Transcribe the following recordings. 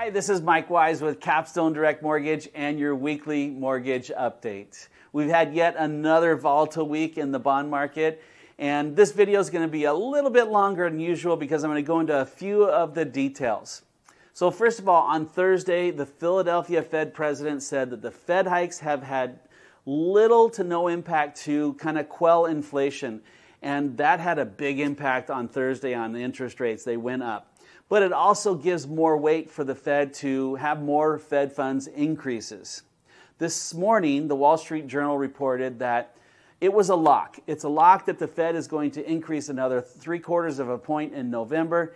Hi, this is Mike Wise with Capstone Direct Mortgage and your weekly mortgage update. We've had yet another volatile week in the bond market, and this video is going to be a little bit longer than usual because I'm going to go into a few of the details. So, first of all, on Thursday, the Philadelphia Fed president said that the Fed hikes have had little to no impact to kind of quell inflation, and that had a big impact on Thursday on the interest rates. They went up but it also gives more weight for the Fed to have more Fed funds increases. This morning, the Wall Street Journal reported that it was a lock. It's a lock that the Fed is going to increase another three quarters of a point in November.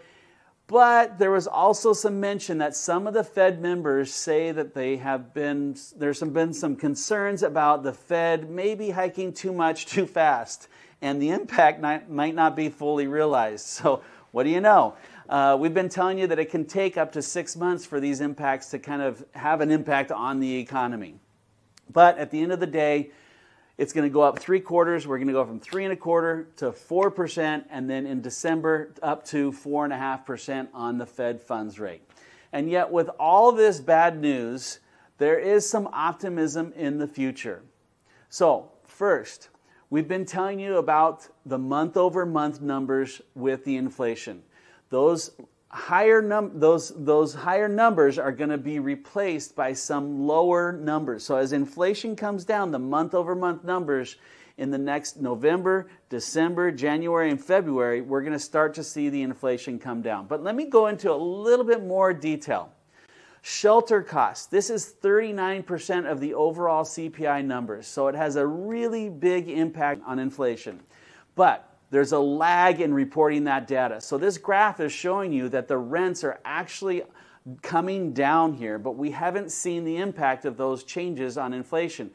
But there was also some mention that some of the Fed members say that they have been there's been some concerns about the Fed maybe hiking too much too fast, and the impact might, might not be fully realized. So what do you know? Uh, we've been telling you that it can take up to six months for these impacts to kind of have an impact on the economy. But at the end of the day, it's going to go up three quarters. We're going to go from three and a quarter to four percent, and then in December up to four and a half percent on the Fed funds rate. And yet, with all this bad news, there is some optimism in the future. So, first, we've been telling you about the month over month numbers with the inflation those higher num- those those higher numbers are going to be replaced by some lower numbers. So as inflation comes down, the month over month numbers in the next November, December, January and February, we're going to start to see the inflation come down. But let me go into a little bit more detail. Shelter costs. This is 39% of the overall CPI numbers. So it has a really big impact on inflation. But there's a lag in reporting that data. So this graph is showing you that the rents are actually coming down here, but we haven't seen the impact of those changes on inflation.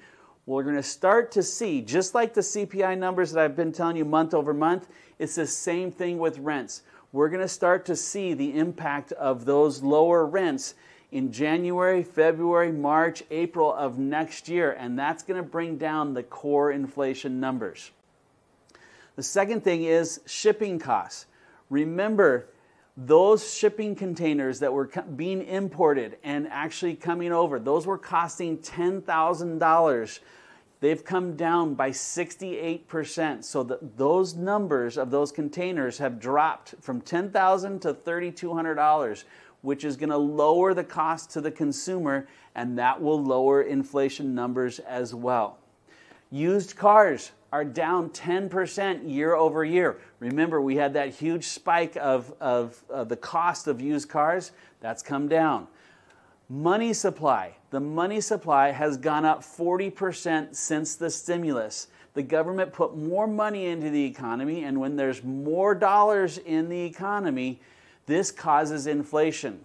We're going to start to see, just like the CPI numbers that I've been telling you month over month, it's the same thing with rents. We're going to start to see the impact of those lower rents in January, February, March, April of next year, and that's going to bring down the core inflation numbers. The second thing is shipping costs. Remember, those shipping containers that were being imported and actually coming over, those were costing $10,000. They've come down by 68%. So the, those numbers of those containers have dropped from 10,000 to $3,200, which is going to lower the cost to the consumer, and that will lower inflation numbers as well. Used cars are down 10% year over year. Remember, we had that huge spike of, of, of, the cost of used cars. That's come down. Money supply. The money supply has gone up 40% since the stimulus. The government put more money into the economy, and when there's more dollars in the economy, this causes inflation.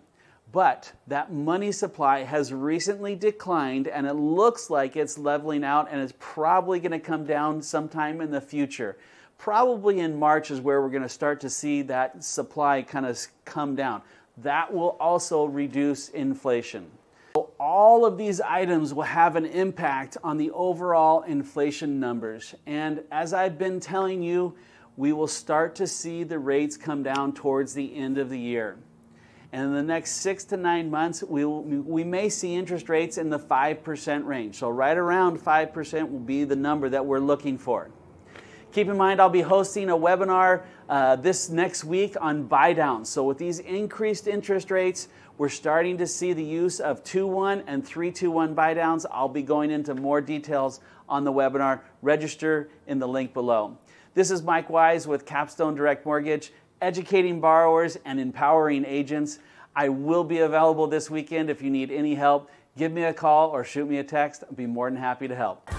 But that money supply has recently declined and it looks like it's leveling out and it's probably going to come down sometime in the future. Probably in March is where we're going to start to see that supply kind of come down. That will also reduce inflation. So all of these items will have an impact on the overall inflation numbers. And as I've been telling you, we will start to see the rates come down towards the end of the year. And in the next six to nine months, we, will, we may see interest rates in the 5% range. So, right around 5% will be the number that we're looking for. Keep in mind, I'll be hosting a webinar uh, this next week on buy downs. So, with these increased interest rates, we're starting to see the use of 2 1 and 3 2 1 buy downs. I'll be going into more details on the webinar. Register in the link below. This is Mike Wise with Capstone Direct Mortgage educating borrowers and empowering agents. I will be available this weekend if you need any help. Give me a call or shoot me a text. I'll be more than happy to help.